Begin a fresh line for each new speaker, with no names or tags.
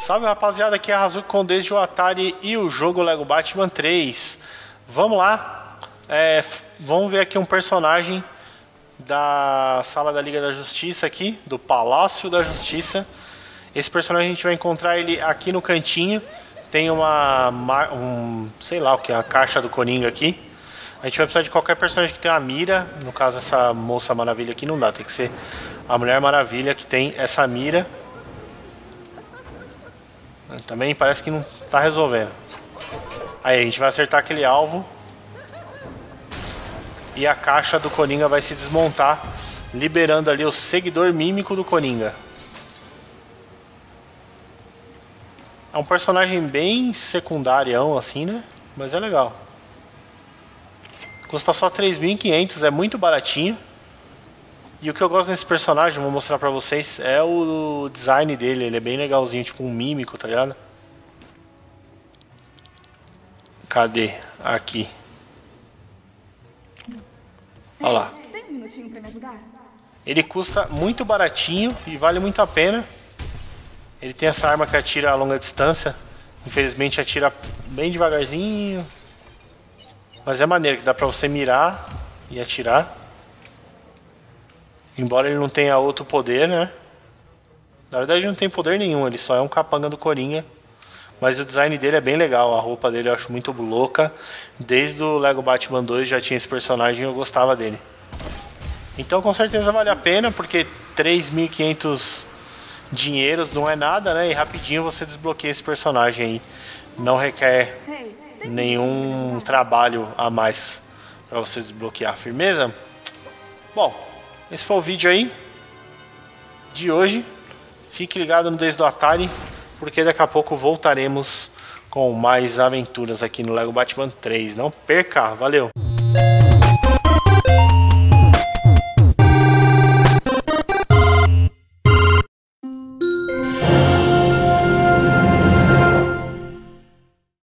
Salve rapaziada, aqui é a Razuki com desde o Atari e o jogo Lego Batman 3. Vamos lá, é, vamos ver aqui um personagem da Sala da Liga da Justiça aqui, do Palácio da Justiça. Esse personagem a gente vai encontrar ele aqui no cantinho. Tem uma, um, sei lá o que, a caixa do Coringa aqui. A gente vai precisar de qualquer personagem que tenha uma mira. No caso, essa moça maravilha aqui não dá, tem que ser a Mulher Maravilha que tem essa mira. Também parece que não tá resolvendo. Aí a gente vai acertar aquele alvo. E a caixa do Coringa vai se desmontar, liberando ali o seguidor mímico do Coringa. É um personagem bem secundário, assim, né? Mas é legal. Custa só 3.500, é muito baratinho. E o que eu gosto desse personagem, vou mostrar pra vocês, é o design dele. Ele é bem legalzinho, tipo um mímico, tá ligado? Cadê? Aqui. Olha lá. Tem um minutinho pra me ajudar? Ele custa muito baratinho e vale muito a pena. Ele tem essa arma que atira a longa distância. Infelizmente atira bem devagarzinho. Mas é maneiro que dá pra você mirar e atirar. Embora ele não tenha outro poder, né? Na verdade ele não tem poder nenhum, ele só é um capanga do Coringa. Mas o design dele é bem legal, a roupa dele eu acho muito louca. Desde o Lego Batman 2 já tinha esse personagem e eu gostava dele. Então com certeza vale a pena, porque 3.500 dinheiros não é nada, né? E rapidinho você desbloqueia esse personagem aí. Não requer nenhum trabalho a mais para você desbloquear. Firmeza? Bom, esse foi o vídeo aí de hoje. Fique ligado no Desde Atari, porque daqui a pouco voltaremos com mais aventuras aqui no Lego Batman 3. Não perca, valeu!